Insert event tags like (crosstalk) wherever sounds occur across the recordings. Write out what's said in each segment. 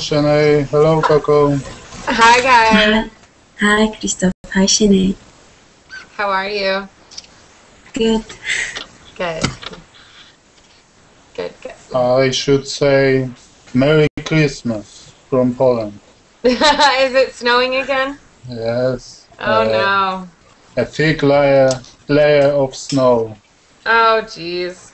Hello, Chenay. Hello, Coco. Hi, guys. Hi, Hi Christophe. Hi, Chenay. How are you? Good. Good. Good, good. I should say Merry Christmas from Poland. (laughs) Is it snowing again? Yes. Oh, uh, no. A thick layer layer of snow. Oh, jeez.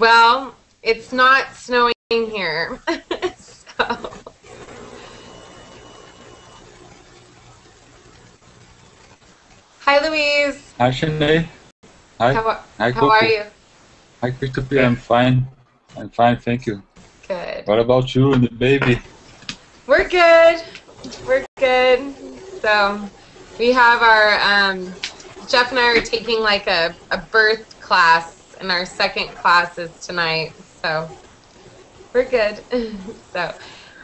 Well, it's not snowing here. (laughs) so. Hi, Louise. Hi, Chenay. Hi. How, Hi, how are you? Hi, Christopher. I'm fine. I'm fine, thank you. Good. What about you and the baby? We're good. We're good. So we have our um, Jeff and I are taking like a, a birth class, and our second class is tonight. So we're good. (laughs) so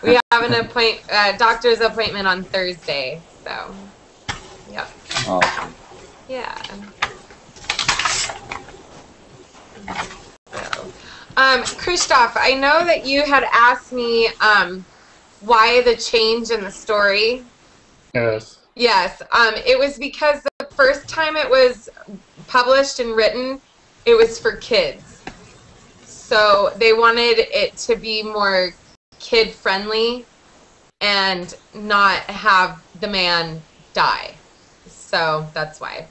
we have an appoint uh, doctor's appointment on Thursday. So yep. Oh, Yeah. So, um, Christoph, I know that you had asked me um, why the change in the story. Yes. Yes, um, it was because the first time it was published and written, it was for kids. So they wanted it to be more kid friendly and not have the man die. So that's why.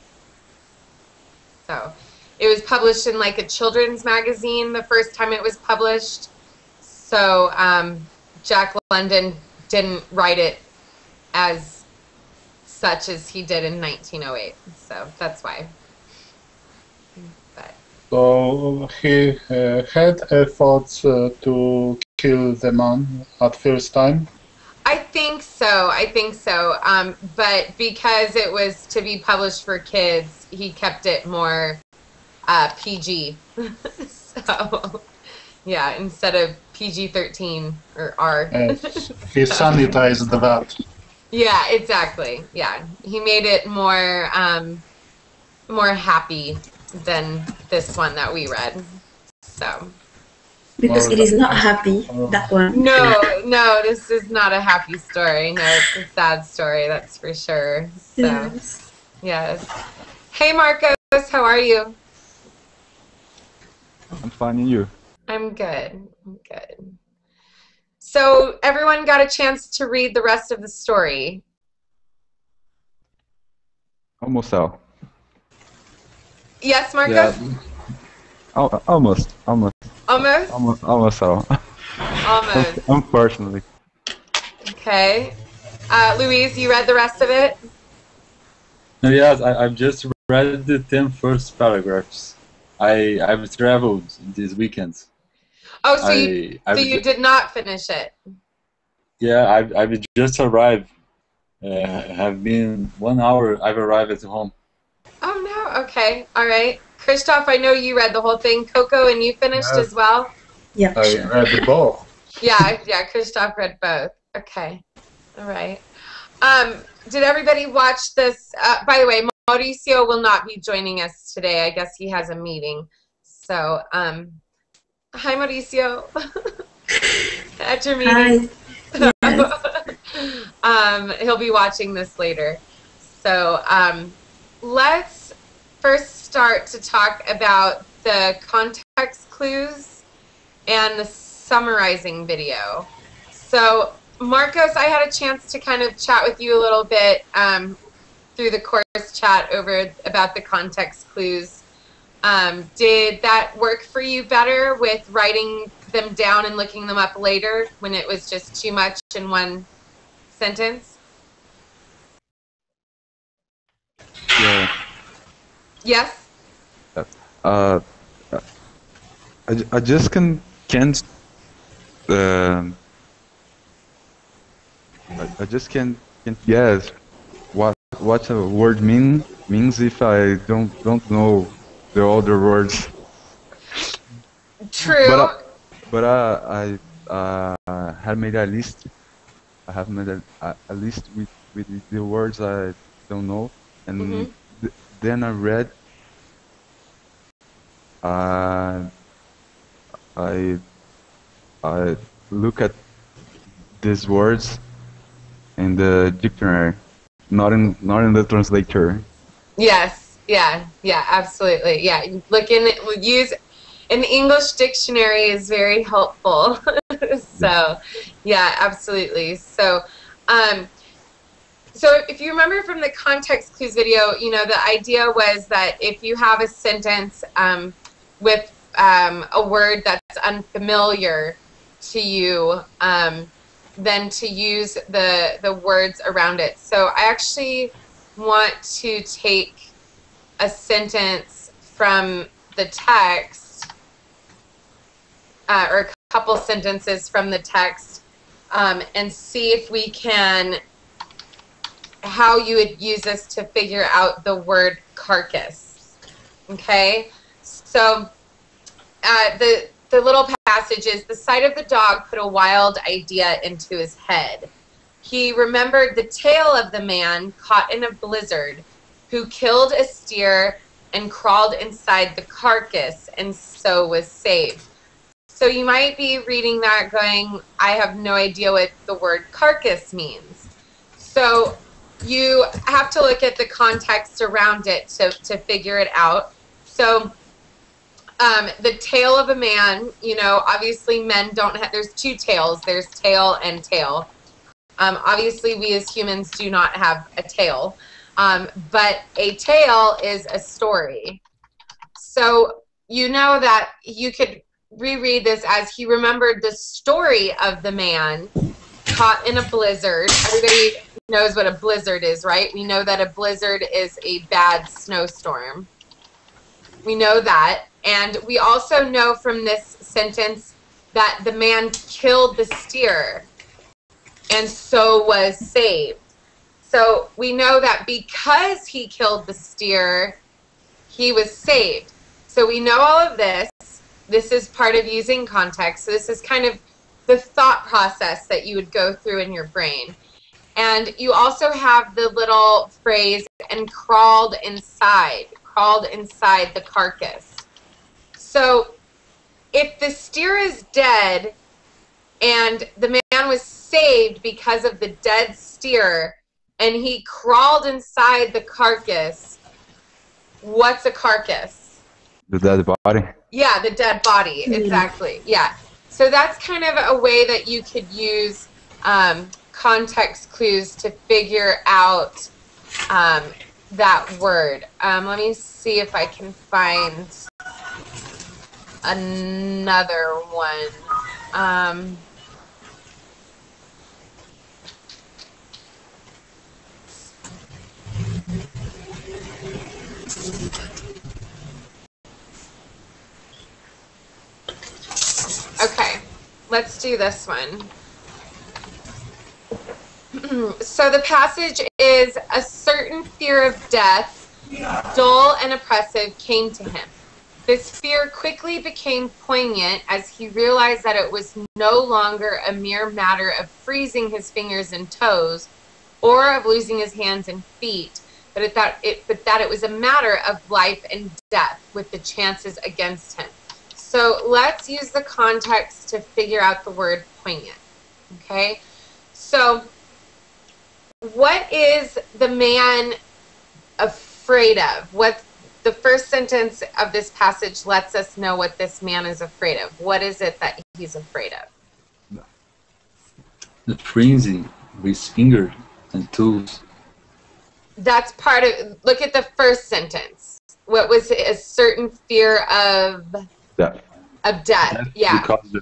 So it was published in like a children's magazine the first time it was published. So um, Jack London didn't write it as such as he did in 1908. So that's why. So he uh, had efforts uh, to kill the man at first time. I think so. I think so. Um, but because it was to be published for kids, he kept it more uh, PG. (laughs) so, yeah, instead of PG 13 or R. Yes. he (laughs) sanitized the that. Yeah, exactly. Yeah, he made it more um, more happy than this one that we read. So Because it is not happy, that one. no, no, this is not a happy story. No, it's a sad story. That's for sure. So Yes. yes. Hey, Marcos, how are you? I'm fine, and you? I'm good. I'm good. So everyone got a chance to read the rest of the story. Almost so. Yes, Marcos. Al- almost, almost, Almost. almost, almost so. Almost. (laughs) Unfortunately. Okay. Uh, Louise, you read the rest of it? Yes, I, I've just read the 10 first paragraphs. I, I've traveled this weekend. Oh, so you so I've you ju- did not finish it. Yeah, I've, I've just arrived. Uh, have been one hour. I've arrived at home. Oh no. Okay. All right. Christoph, I know you read the whole thing. Coco, and you finished Yes. as well. Yeah, I sure. read both. Yeah. Yeah. Christoph read both. Okay. All right. Um, did everybody watch this? Uh, by the way, Mauricio will not be joining us today. I guess he has a meeting. So, um, hi, Mauricio. (laughs) At your meeting. Hi. Yes. (laughs) um, he'll be watching this later. So um, let's first start to talk about the context clues and the summarizing video. So Marcos, I had a chance to kind of chat with you a little bit um, through the course chat over about the context clues. Um, did that work for you better with writing them down and looking them up later when it was just too much in one sentence? Yeah. Yes? Uh, I, I just can can't. Um, I, I just can't can't guess what what a word mean means if I don't don't know the other words. True. But, uh, but uh, I uh, had made a list. I have made a, a, list with, with the words I don't know, and Mhm. th- then I read. uh, I I look at these words in the dictionary, not in not in the translator. Yes. Yeah. Yeah. Absolutely. Yeah. Look in. Use an English dictionary is very helpful. (laughs) so, yeah, absolutely. So, um, so if you remember from the context clues video, you know the idea was that if you have a sentence um, with um, a word that's unfamiliar to you, um, then to use the the words around it. So I actually want to take a sentence from the text, uh, or a couple sentences from the text, um, and see if we can how you would use this to figure out the word carcass. Okay, so uh, the the little passage is the sight of the dog put a wild idea into his head. He remembered the tale of the man caught in a blizzard who killed a steer and crawled inside the carcass and so was saved. So you might be reading that going, I have no idea what the word carcass means. So you have to look at the context around it to, to figure it out. So um, the tail of a man, you know, obviously men don't have, there's two tails. There's tail and tail. Um, obviously, we as humans do not have a tail. Um, but a tale is a story. So you know that you could reread this as he remembered the story of the man caught in a blizzard. Everybody knows what a blizzard is, right? We know that a blizzard is a bad snowstorm. We know that. And we also know from this sentence that the man killed the steer and so was saved. So we know that because he killed the steer, he was saved. So we know all of this. This is part of using context. So this is kind of the thought process that you would go through in your brain. And you also have the little phrase, and crawled inside, crawled inside the carcass. So if the steer is dead and the man was saved because of the dead steer and he crawled inside the carcass, what's a carcass? The dead body. Yeah, the dead body, exactly. Yeah. So that's kind of a way that you could use um, context clues to figure out um, that word. Um, let me see if I can find another one. Um, okay, let's do this one. (clears throat) so the passage is a certain fear of death, dull and oppressive, came to him. This fear quickly became poignant as he realized that it was no longer a mere matter of freezing his fingers and toes or of losing his hands and feet, but that it, but that it was a matter of life and death with the chances against him. So let's use the context to figure out the word poignant. Okay? So what is the man afraid of? What the first sentence of this passage lets us know what this man is afraid of. What is it that he's afraid of? The freezing with fingers and toes. That's part of. Look at the first sentence. What was it? A certain fear of death. Of death. death yeah. Because the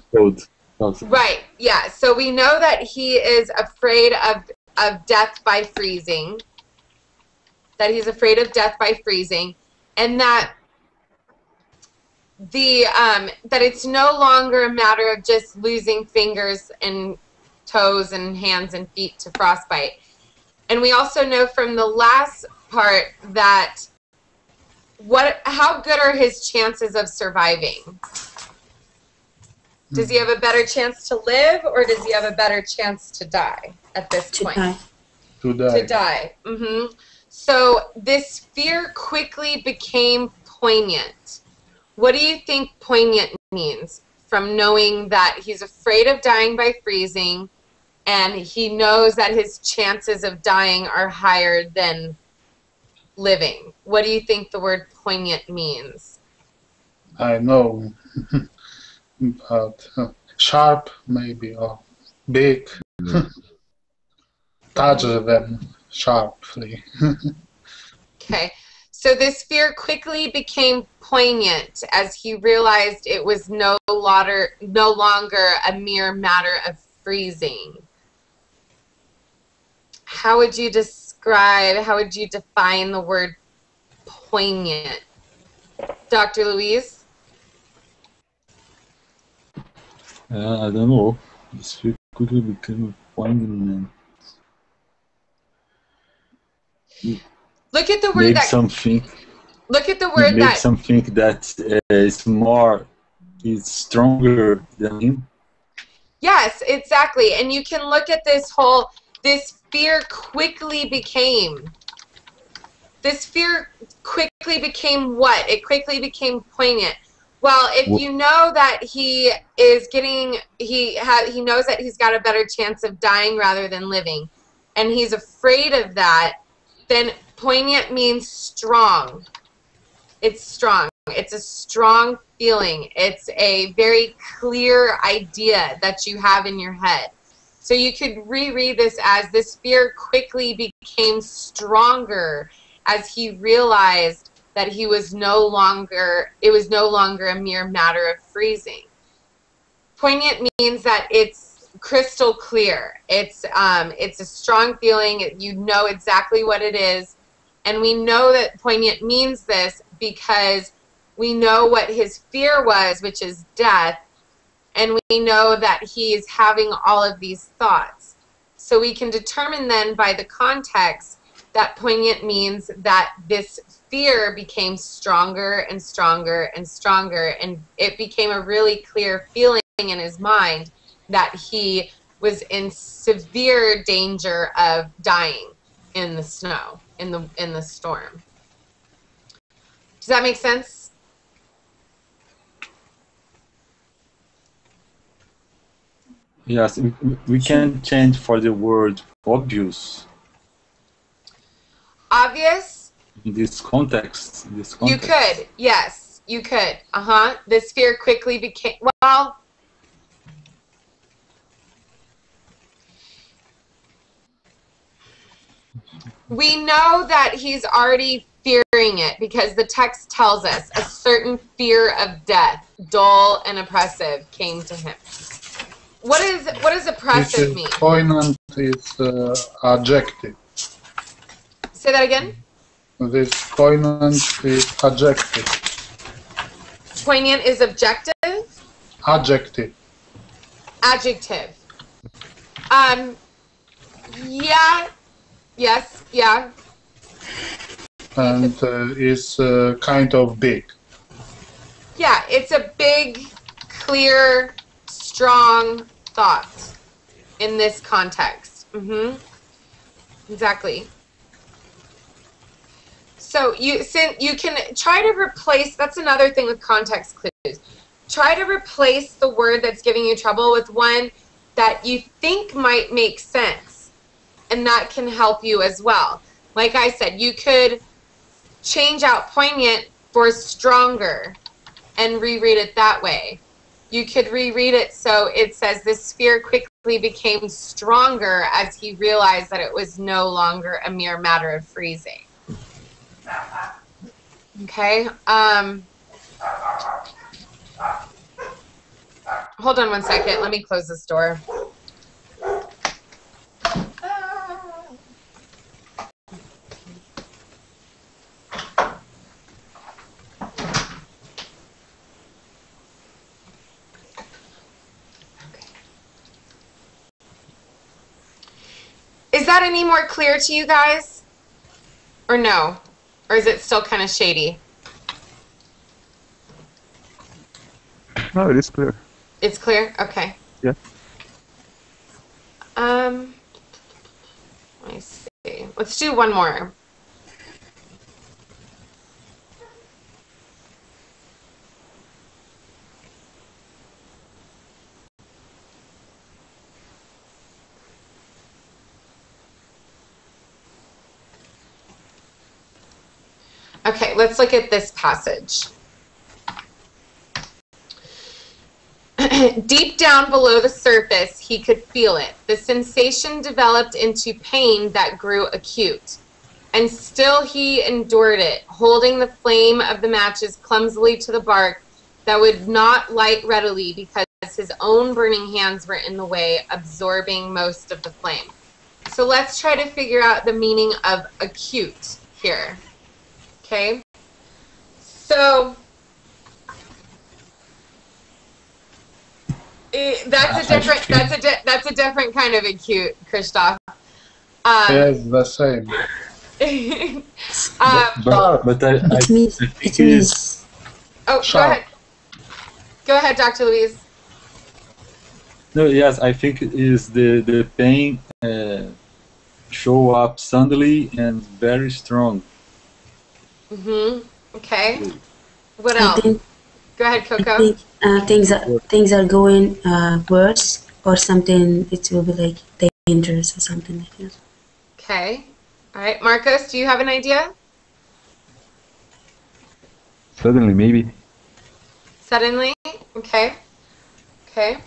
Right. Yeah. So we know that he is afraid of of death by freezing. That he's afraid of death by freezing, and that the um, that it's no longer a matter of just losing fingers and toes and hands and feet to frostbite. And we also know from the last part that what how good are his chances of surviving? Does he have a better chance to live or does he have a better chance to die at this to point? Die. To die. To die. Mm-hmm. So this fear quickly became poignant. What do you think poignant means from knowing that he's afraid of dying by freezing and he knows that his chances of dying are higher than living? What do you think the word poignant means? I know, (laughs) but uh, sharp maybe or big. (laughs) Touch them sharply. (laughs) Okay. So this fear quickly became poignant as he realized it was no longer no longer a mere matter of freezing. How would you describe, how would you define the word poignant? Dr. Louise? Uh, I don't know. This fear quickly became a poignant. Look at the word Make that something. look at the word Make that something that uh, is more, is stronger than him. Yes, exactly. And you can look at this whole this fear quickly became this fear quickly became what? It quickly became poignant. Well, if you know that he is getting he ha, he knows that he's got a better chance of dying rather than living and he's afraid of that, then poignant means strong. It's strong. It's a strong feeling. It's a very clear idea that you have in your head. So you could reread this as this fear quickly became stronger as he realized that he was no longer it was no longer a mere matter of freezing. Poignant means that it's crystal clear. It's um, it's a strong feeling. You know exactly what it is, and we know that poignant means this because we know what his fear was, which is death, and we know that he is having all of these thoughts. So we can determine then by the context that poignant means that this fear became stronger and stronger and stronger, and it became a really clear feeling in his mind that he was in severe danger of dying in the snow, in the in the storm. Does that make sense? Yes, we, we can change for the word obvious Obvious? In this context. In this You could. Yes, you could. Uh-huh. This fear quickly became well, we know that he's already fearing it because the text tells us a certain fear of death, dull and oppressive, came to him. What is what does This oppressive is mean? poignant is uh, adjective. Say that again. This poignant is adjective. Poignant is objective. Adjective. Adjective. Um. Yeah. Yes. Yeah. And uh, is uh, kind of big. Yeah. It's a big, clear, strong thought in this context. Mm-hmm. Exactly. So you sin- you can try to replace. That's another thing with context clues. Try to replace the word that's giving you trouble with one that you think might make sense, and that can help you as well. Like I said, you could change out poignant for stronger and reread it that way. You could reread it so it says this fear quickly became stronger as he realized that it was no longer a mere matter of freezing. Okay. Um, hold on one second. Let me close this door. Is that any more clear to you guys? Or no? Or is it still kind of shady? No, it is clear. It's clear? Okay. Yeah. Um, let me see. Let's do one more. Okay, let's look at this passage. (clears throat) Deep down below the surface, he could feel it. The sensation developed into pain that grew acute. And still he endured it, holding the flame of the matches clumsily to the bark that would not light readily because his own burning hands were in the way, absorbing most of the flame. So let's try to figure out the meaning of acute here. Okay? So it, that's a different that's a di- that's a different kind of acute, Christoph. Um, Yes, the same. (laughs) um, But, but I, I, It means I think it means is oh, go ahead. Go ahead, Dr. Louise. no. Yes, I think it is the the pain uh, show up suddenly and very strong. Mm-hmm. Okay. What else? think Go ahead, I Coco. think uh, things are things are going uh, worse or something. It will be like dangerous or something like that. Okay. All right, Marcos, do you have an idea? Suddenly, maybe. Suddenly? Okay. Okay.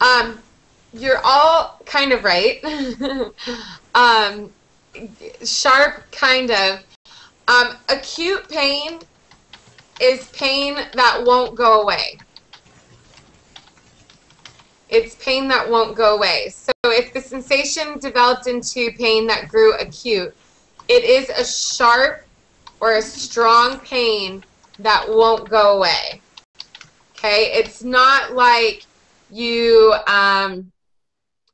Um, you're all kind of right. (laughs) um, sharp, kind of. Um, acute pain is pain that won't go away. It's pain that won't go away. So if the sensation developed into pain that grew acute, it is a sharp or a strong pain that won't go away. Okay, it's not like you, um,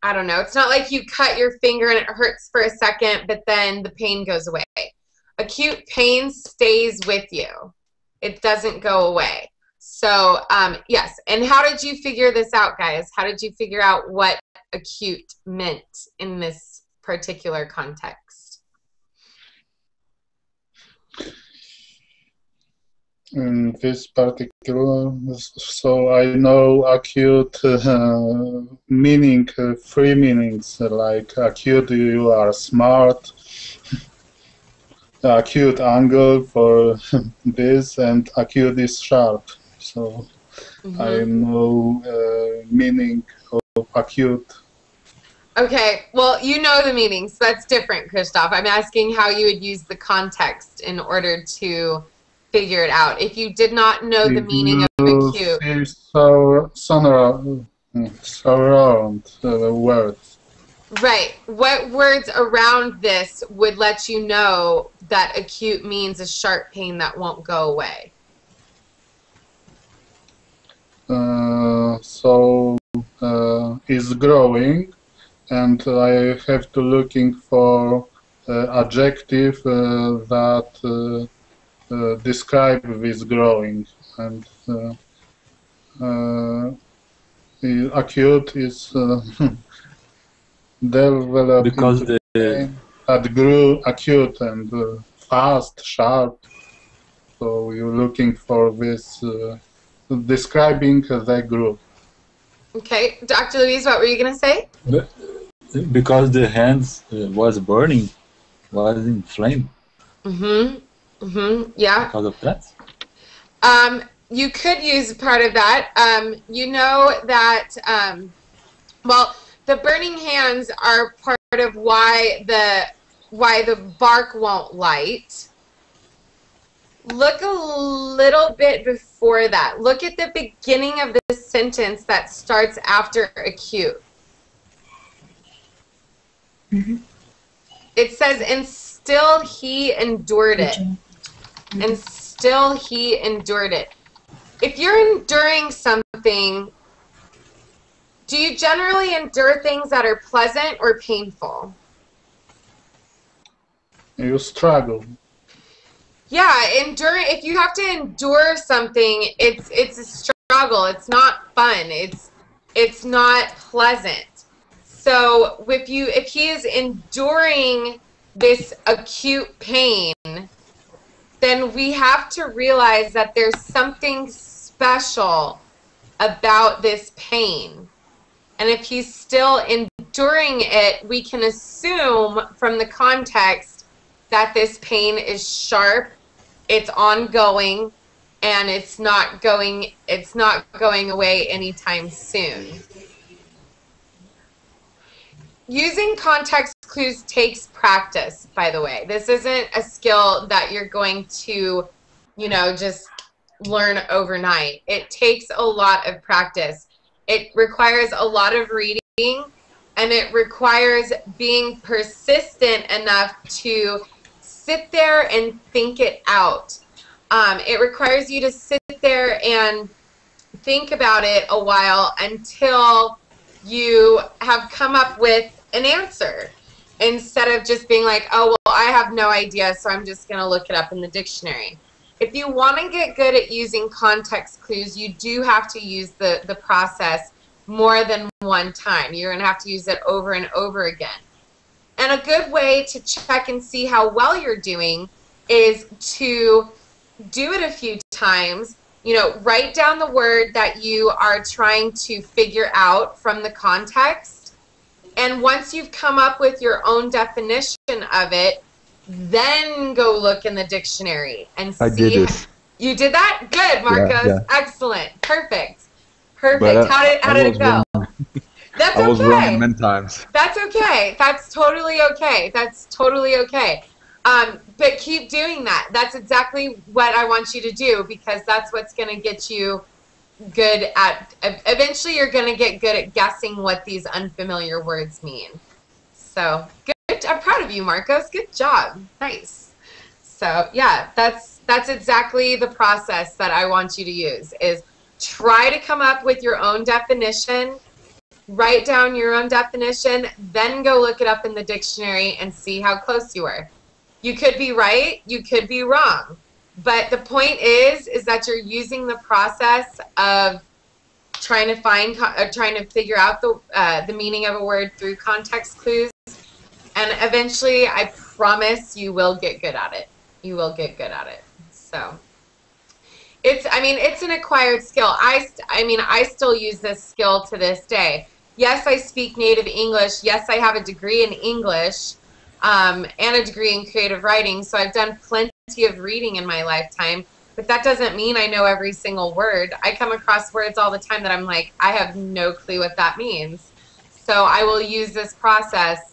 I don't know, it's not like you cut your finger and it hurts for a second, but then the pain goes away. Acute pain stays with you, it doesn't go away. So, um, yes, and how did you figure this out, guys? How did you figure out what acute meant in this particular context? in this particular, so I know acute uh, meaning, uh, three meanings, like acute you are smart, acute angle for (laughs) this, and acute is sharp. So I know uh, meaning of acute. Okay, well, you know the meaning, so that's different, Christoph. I'm asking how you would use the context in order to figure it out. If you did not know the meaning of acute, see sur- surround, surround uh, words. Right, what words around this would let you know that acute means a sharp pain that won't go away? Uh, so uh, is growing, and I have to looking for uh, adjective uh, that uh, uh, describe this growing, and uh, acute is (laughs) developed because into the that grew acute and uh, fast, sharp. So you're looking for this. Uh, describing the group. Okay, Dr. Louise, what were you going to say? because the hands uh, was burning, was in flame Mm-hmm. Mm-hmm. Yeah. because of that. Um, you could use part of that. Um, you know that, um, well, the burning hands are part of why the why the bark won't light. Look a little bit before that. Look at the beginning of the sentence that starts after acute. Mm-hmm. It says, and still he endured it mm-hmm. and still he endured it. If you're enduring something, do you generally endure things that are pleasant or painful? You struggle. Yeah, enduring if you have to endure something, it's it's a struggle. It's not fun. It's it's not pleasant. So if you if he is enduring this acute pain, then we have to realize that there's something special about this pain. And if he's still enduring it, we can assume from the context that this pain is sharp it's ongoing and it's not going it's not going away anytime soon. Using context clues takes practice, by the way. This isn't a skill that you're going to, you know, just learn overnight. It takes a lot of practice. It requires a lot of reading and it requires being persistent enough to sit there and think it out. Um, it requires you to sit there and think about it a while until you have come up with an answer instead of just being like, oh, well, I have no idea, so I'm just going to look it up in the dictionary. If you want to get good at using context clues, you do have to use the, the process more than one time. You're going to have to use it over and over again. And a good way to check and see how well you're doing is to do it a few times. You know, write down the word that you are trying to figure out from the context. And once you've come up with your own definition of it, then go look in the dictionary and see. I did this. You did that? Good, Marcos. yeah. Excellent. Perfect. Perfect. But, how did how I did it go? wrong. (laughs) That's I was okay. wrong many times. That's okay. That's totally okay. That's totally okay. Um, but keep doing that. That's exactly what I want you to do because that's what's going to get you good at. Eventually, you're going to get good at guessing what these unfamiliar words mean. So good. I'm proud of you, Marcos. Good job. Nice. So yeah, that's that's exactly the process that I want you to use. Is try to come up with your own definition write down your own definition, then go look it up in the dictionary and see how close you were. You could be right, you could be wrong. But the point is is that you're using the process of trying to find uh, trying to figure out the uh, the meaning of a word through context clues and eventually I promise you will get good at it. You will get good at it. So it's I mean it's an acquired skill. I I mean I still use this skill to this day yes, I speak native English. Yes, I have a degree in English um, and a degree in creative writing. So I've done plenty of reading in my lifetime. But that doesn't mean I know every single word. I come across words all the time that I'm like, I have no clue what that means. So I will use this process,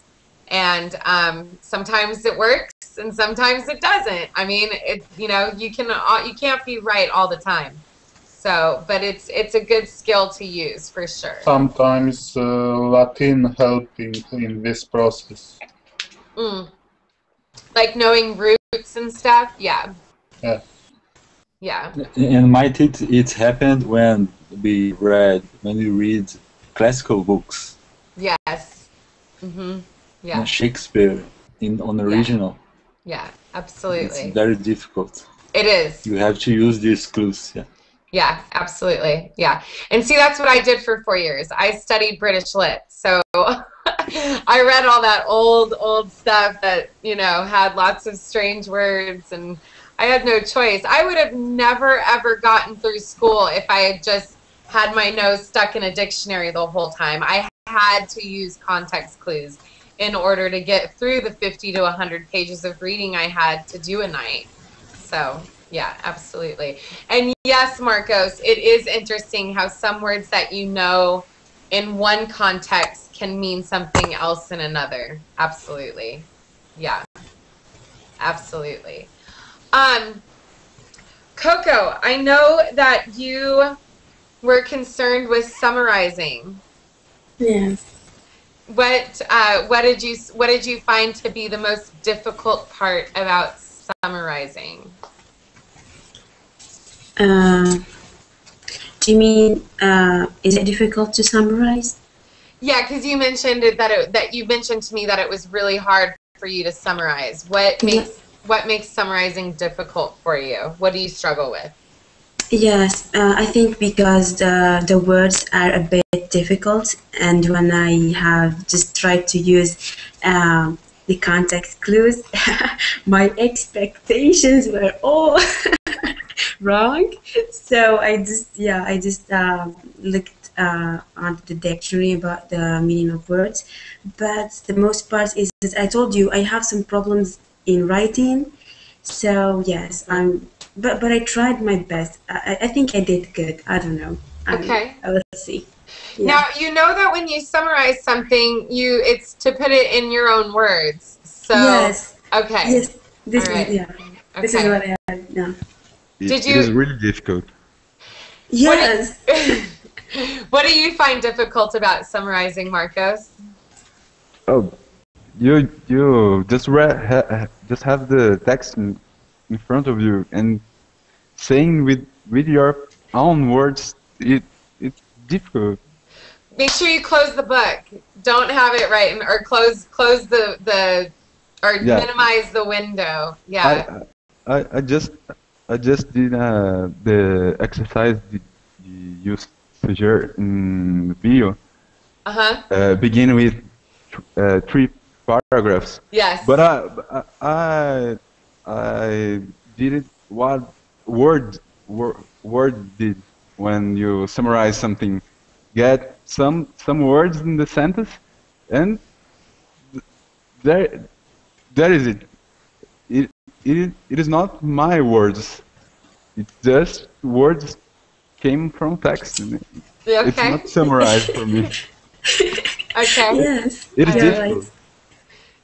and um, sometimes it works, and sometimes it doesn't. I mean, it you know you can uh, you can't be right all the time. So, but it's it's a good skill to use for sure. Sometimes uh, Latin helping in this process. Mm. Like knowing roots and stuff. Yeah. Yeah. Yeah. And might it it happened when we read when we read classical books, Yes. Mhm. Yeah. Shakespeare in on original. Yeah. It's Absolutely. It's very difficult. It is. You have to use these clues. Yeah. Yeah, absolutely. Yeah. And see, that's what I did for four years. I studied British Lit. So (laughs) I read all that old, old stuff that, you know, had lots of strange words and I had no choice. I would have never, ever gotten through school if I had just had my nose stuck in a dictionary the whole time. I had to use context clues in order to get through the 50 to 100 pages of reading I had to do a night. So, yeah, absolutely. And yes, Marcos, it is interesting how some words that you know in one context can mean something else in another. Absolutely. Yeah. Absolutely. Um Coco, I know that you were concerned with summarizing. Yes. What uh, what did you what did you find to be the most difficult part about summarizing? Uh, do you mean uh, is it difficult to summarize? Yeah, because you mentioned it, that it, that you mentioned to me that it was really hard for you to summarize. What Yeah. makes what makes summarizing difficult for you? What do you struggle with? Yes, uh, I think because the the words are a bit difficult, and when I have just tried to use um, the context clues, (laughs) my expectations were all (laughs) wrong. So I just yeah I just um, looked uh, on the dictionary about the meaning of words, but the most part is that I told you I have some problems in writing. So yes, I'm. But but I tried my best. I, I think I did good. I don't know. Um, Okay. I will see. Yeah. Now you know that when you summarize something, you it's to put it in your own words. So yes. okay. Yes. This All right. is yeah. This is what I had. Yeah. It, Did it is really difficult. Yes. (laughs) what do you find difficult about summarizing, Marcos? Oh, you you just re- ha- just have the text in, in front of you and saying with with your own words. It it's difficult. Make sure you close the book. Don't have it right, or close close the the or Yeah. minimize the window. Yeah. I, I I just I just did uh, the exercise you suggest in the video. Uh huh. Uh, begin with th- uh, three paragraphs. Yes. But I, I, I did it what word, word, word did when you summarize something. Get some some words in the sentence, and there, there is it. It, it, it is not my words. It's just words came from text. and it- It's not summarized for me. (laughs) okay. Yes. It is You're difficult. right.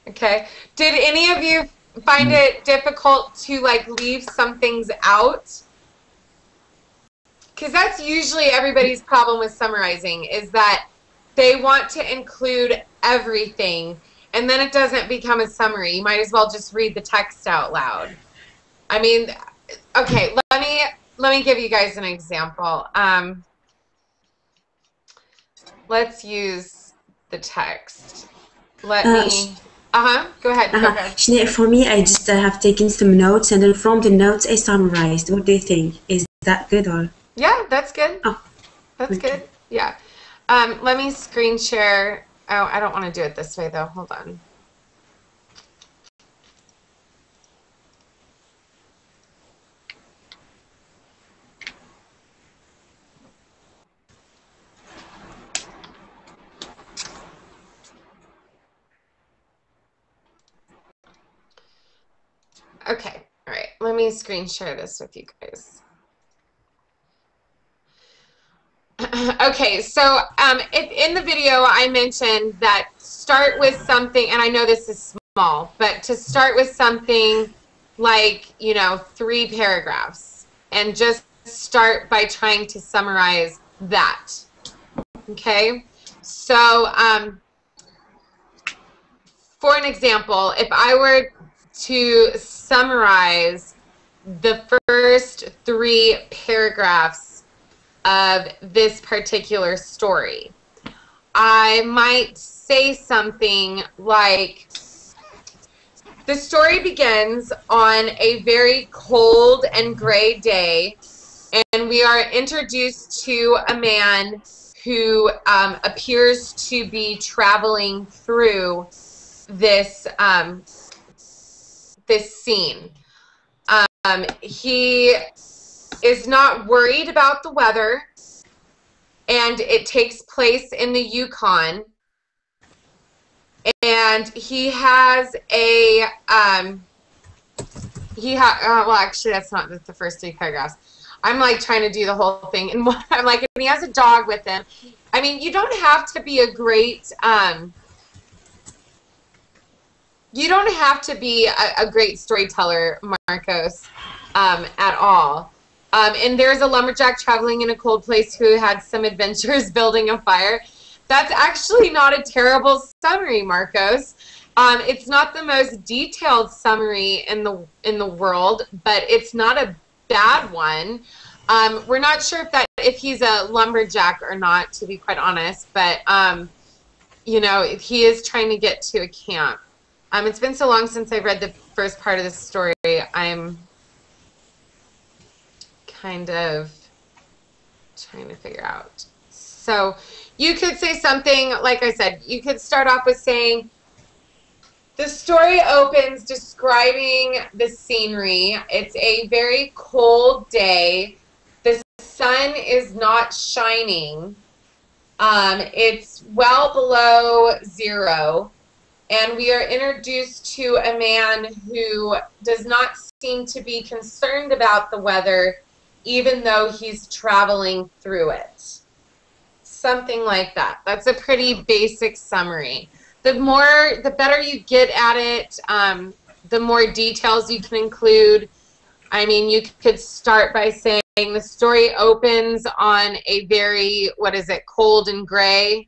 Okay. Did any of you find it difficult to like leave some things out? Because that's usually everybody's problem with summarizing is that they want to include everything and then it doesn't become a summary. You might as well just read the text out loud. I mean, okay, let me let me give you guys an example. Um, let's use the text. Let Uh, me. Uh huh. Go ahead. Go Uh-huh. ahead. For me, I just uh, have taken some notes, and then from the notes, I summarized. What do you think? Is that good or? Yeah, that's good. Oh, That's okay. good. Yeah. Um, let me screen share. Oh, I don't want to do it this way though. Hold on. Okay. All right. Let me screen share this with you guys. (clears throat) okay, so um, if in the video I mentioned that start with something, and I know this is small, but to start with something like, you know, three paragraphs and just start by trying to summarize that. Okay, so um, for an example, if I were to summarize the first three paragraphs of this particular story. I might say something like The story begins on a very cold and gray day, and we are introduced to a man who um, appears to be traveling through this um, this scene. Um, he is not worried about the weather, and it takes place in the Yukon. And he has a um, he ha- uh, well, actually, that's not the first three paragraphs. I'm like trying to do the whole thing, and (laughs) I'm like, and he has a dog with him. I mean, you don't have to be a great um, you don't have to be a, a great storyteller, Marcos, um, at all. Um, and there's a lumberjack traveling in a cold place who had some adventures (laughs) building a fire. That's actually not a terrible summary, Marcos. Um, it's not the most detailed summary in the in the world, but it's not a bad one. Um, we're not sure if that if he's a lumberjack or not, to be quite honest. But um, you know, he is trying to get to a camp. Um, it's been so long since I read the first part of the story. I'm kind of trying to figure out. So you could say something, like I said, you could start off with saying, the story opens describing the scenery. It's a very cold day. The sun is not shining. Um, it's well below zero. And we are introduced to a man who does not seem to be concerned about the weather, even though he's traveling through it. Something like that. That's a pretty basic summary. The more, the better you get at it, um, the more details you can include. I mean, you could start by saying the story opens on a very, what is it, cold and gray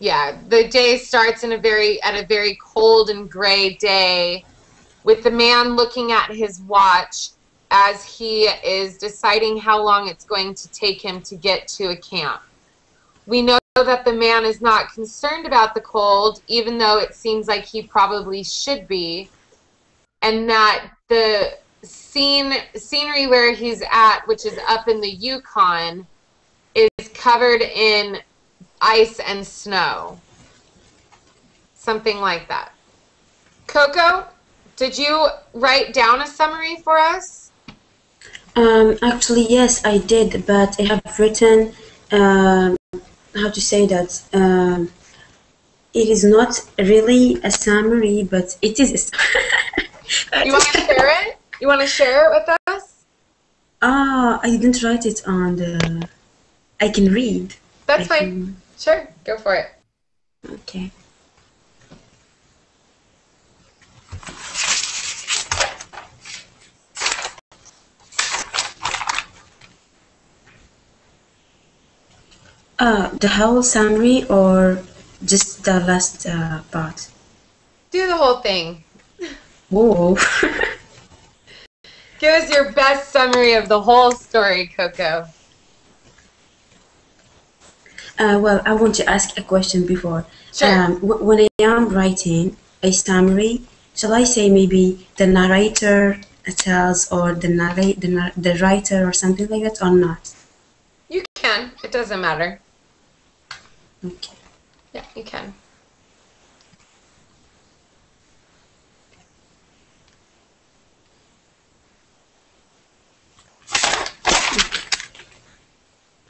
yeah, the day starts in a very at a very cold and gray day with the man looking at his watch as he is deciding how long it's going to take him to get to a camp. We know that the man is not concerned about the cold, even though it seems like he probably should be, and that the scene scenery where he's at, which is up in the Yukon, is covered in ice and snow. Something like that. Coco, did you write down a summary for us? Um, actually, yes, I did, but I have written, um, how to say that, um, it is not really a summary, but it is. (laughs) you want to share it? You want to share it with us? Ah, I didn't write it on the. I can read. That's I fine. Can... Sure, go for it. Okay. Uh, the whole summary or just the last uh, part? Do the whole thing. Whoa. (laughs) Give us your best summary of the whole story, Coco. Uh, well, I want to ask a question before. Sure. Um, when I am writing a summary, shall I say maybe the narrator tells or the narrate the, the writer or something like that or not? You can. It doesn't matter. Okay. Yeah, you can.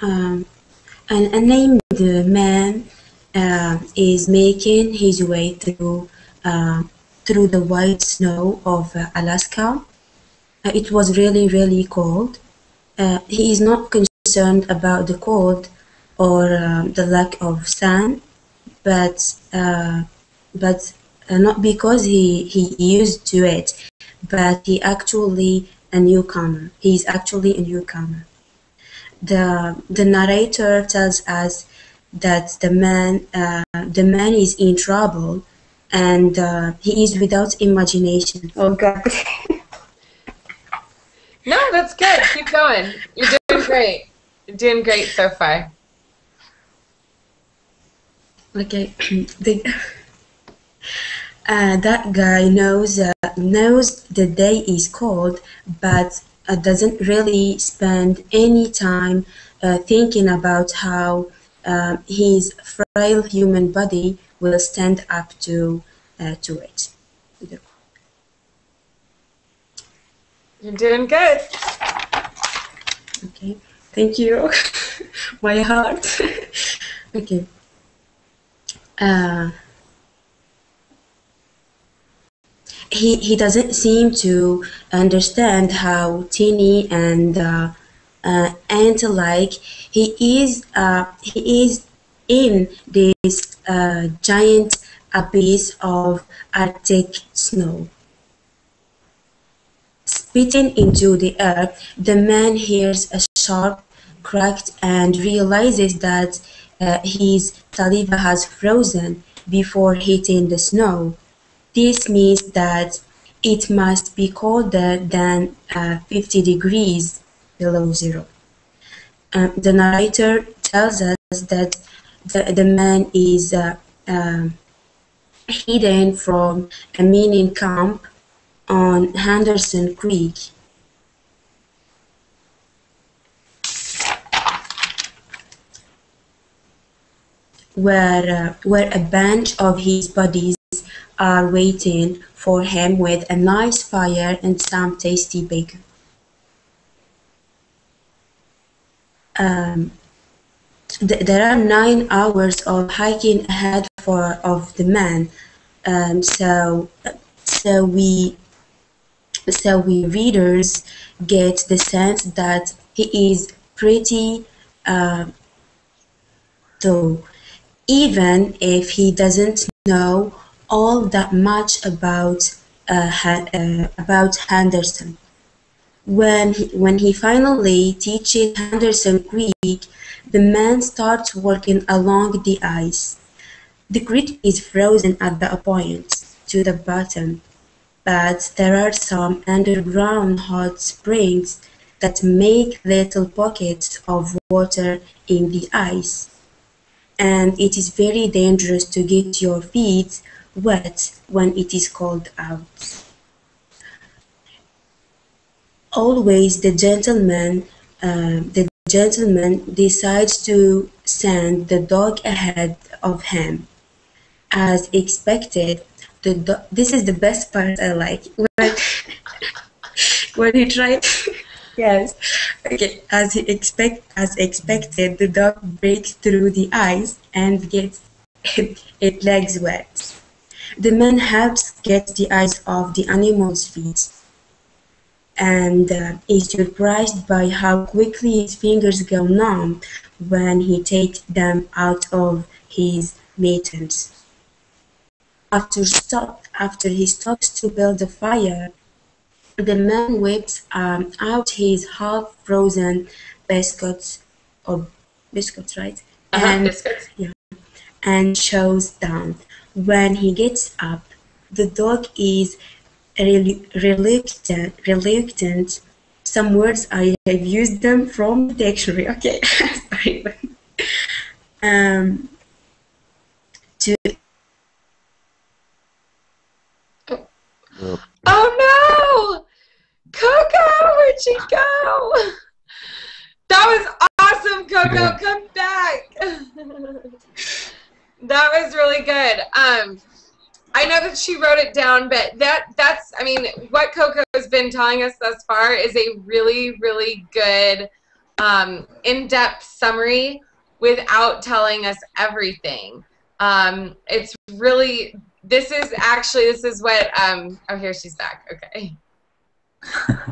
Um, an unnamed man uh, is making his way through uh, through the white snow of uh, Alaska. Uh, it was really, really cold. Uh, he is not concerned about the cold or the lack of sun, but but not because he he used to it, but he actually a newcomer. He is actually a newcomer the the narrator tells us that the man uh, the man is in trouble and uh, he is without imagination. Oh God. (laughs) no, that's good. Keep going. You're doing (laughs) great. You're doing great so far. Okay. (clears throat) the, uh, that guy knows uh, knows the day is cold, but uh, doesn't really spend any time uh, thinking about how uh, his frail human body will stand up to uh, to it. You're doing good. Okay, thank you. (laughs) My heart. (laughs) okay. Uh, he, he doesn't seem to understand how teeny and uh, uh, ant-like he is uh, he is in this uh, giant abyss of Arctic snow. Spitting into the earth, the man hears a sharp crack and realizes that uh, his saliva has frozen before hitting the snow. This means that it must be colder than uh, 50 degrees below zero. Um, the narrator tells us that the, the man is uh, uh, hidden from a mining camp on Henderson Creek. Where, uh, where a bunch of his buddies are waiting for him with a nice fire and some tasty bacon. Um, th there are nine hours of hiking ahead for of the man, Um, so, so we, so we readers get the sense that he is pretty uh, though, even if he doesn't know all that much about uh, uh, about Henderson. When he, when he finally teaches Henderson Creek, the man starts walking along the ice. The creek is frozen at the point to the bottom, but there are some underground hot springs that make little pockets of water in the ice. And it is very dangerous to get your feet wet when it is cold out. Always the gentleman, uh, the gentleman decides to send the dog ahead of him. As expected, the do- this is the best part I like. (laughs) When, when he tried, yes, okay, as he expect as expected, the dog breaks through the ice and gets (laughs) its legs wet. The man helps get the eyes off the animal's feet and uh, is surprised by how quickly his fingers go numb when he takes them out of his mittens. After, stop, after he stops to build a fire, the man whips um, out his half-frozen biscuits, or biscuits, right? Uh-huh, and, biscuits. Yeah, and shows down. When he gets up, the dog is reluctant, reluctant. Some words I have used them from the dictionary. Okay, (laughs) sorry. um, to Oh no! Coco, where'd she go? That was awesome, Coco. Come back. (laughs) that was really good. Um, I know that she wrote it down, but that that's I mean, what Coco has been telling us thus far is a really, really good um, in-depth summary without telling us everything. Um, it's really this is actually this is what um oh here she's back. Okay. (laughs)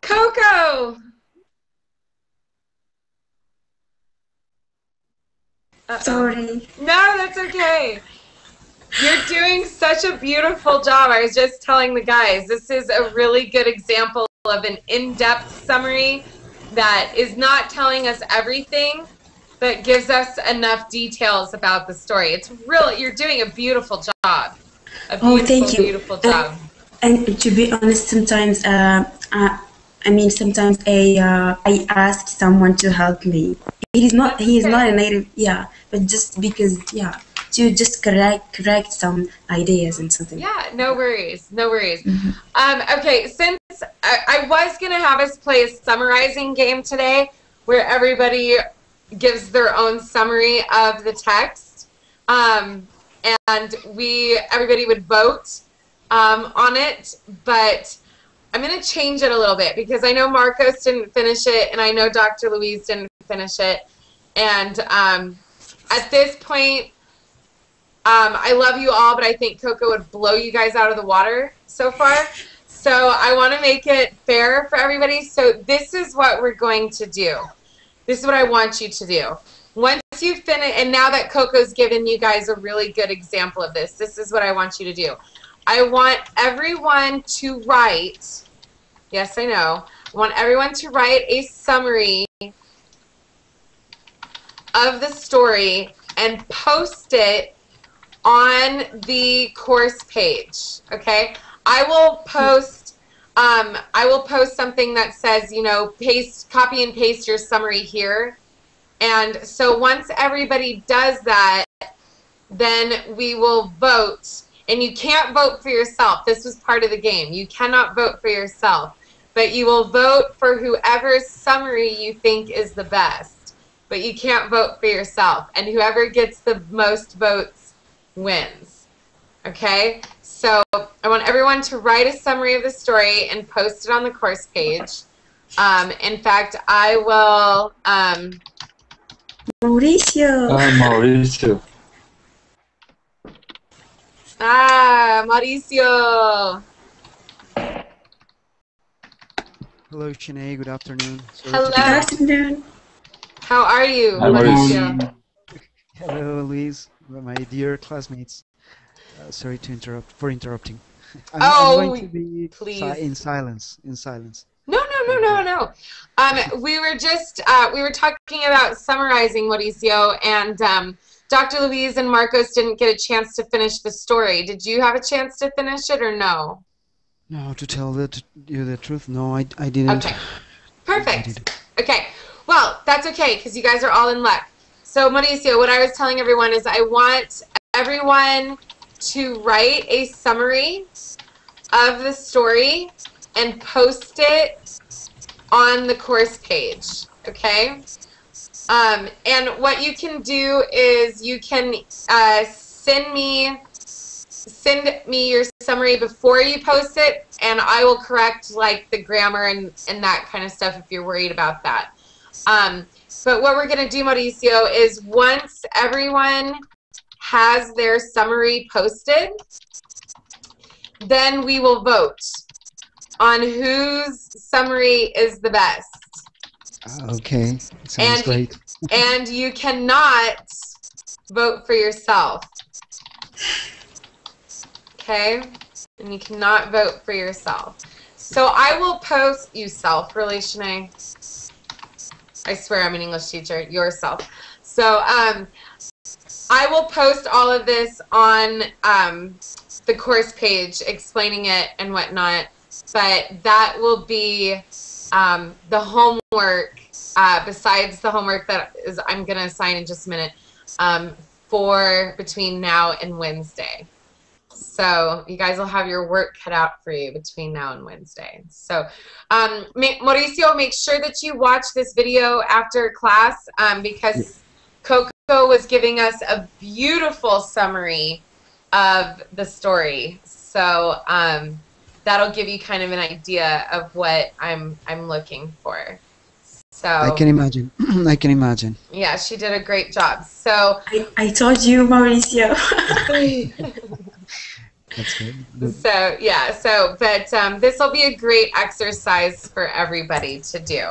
Coco. Uh-oh. sorry. No, that's okay. You're doing such a beautiful job. I was just telling the guys, this is a really good example of an in-depth summary that is not telling us everything, but gives us enough details about the story. It's really, you're doing a beautiful job. A beautiful, Oh, thank you. beautiful job. And to be honest, sometimes uh, uh, I mean, sometimes I uh, I ask someone to help me. He is not he is not a native, yeah, but just because yeah, to just correct correct some ideas and something. Yeah, no worries, no worries. Um, okay, since I, I was gonna have us play a summarizing game today, where everybody gives their own summary of the text, um, and we everybody would vote um, on it, but. I'm going to change it a little bit because I know Marcos didn't finish it and I know Dr. Louise didn't finish it. And um, at this point, um, I love you all, but I think Coco would blow you guys out of the water so far. So I want to make it fair for everybody. So this is what we're going to do. This is what I want you to do. Once you finish, and now that Coco's given you guys a really good example of this, this is what I want you to do. I want everyone to write, yes, I know, I want everyone to write a summary of the story and post it on the course page, okay? I will post, um, I will post something that says, you know, paste, copy and paste your summary here. And so once everybody does that, then we will vote and you can't vote for yourself. This was part of the game. You cannot vote for yourself, but you will vote for whoever's summary you think is the best. But you can't vote for yourself, and whoever gets the most votes wins. Okay? So I want everyone to write a summary of the story and post it on the course page. Um, in fact, I will. Um, Mauricio. Ah, Mauricio. Ah, Mauricio. Hello, Chenay. Good afternoon. Sorry Hello. Good afternoon. How are you, Hi, Mauricio? Mauricio. Hello, Luis, my dear classmates. Uh, sorry to interrupt for interrupting. I'm, Oh, I'm going to be please. si- in silence. In silence. No, no, no, no, no. Um, we were just uh, we were talking about summarizing Mauricio, and um, Dr. Louise and Marcos didn't get a chance to finish the story. Did you have a chance to finish it or no? No, to tell the, t- you the truth, no, I, I didn't. Okay. I Perfect. didn't. Okay. Well, that's okay because you guys are all in luck. So, Mauricio, what I was telling everyone is I want everyone to write a summary of the story and post it on the course page. Okay? Um, and what you can do is you can uh, send me send me your summary before you post it and I will correct like the grammar and, and that kind of stuff if you're worried about that. Um, but what we're going to do, Mauricio, is once everyone has their summary posted, then we will vote on whose summary is the best. Ah, Okay, sounds And- great. (laughs) And you cannot vote for yourself. Okay? And you cannot vote for yourself. So I will post you self, really, Chenay. I swear I'm an English teacher. Yourself. So um, I will post all of this on um, the course page explaining it and whatnot. But that will be um, the homework uh, besides the homework that is I'm going to assign in just a minute um, for between now and Wednesday. So you guys will have your work cut out for you between now and Wednesday. So um, Mauricio, make sure that you watch this video after class um, because Coco was giving us a beautiful summary of the story. So um, that'll give you kind of an idea of what I'm I'm looking for. So I can imagine. (clears throat) I can imagine. yeah, she did a great job. So I, I told you, Mauricio. (laughs) (laughs) That's good. good. so yeah, so but um, this will be a great exercise for everybody to do.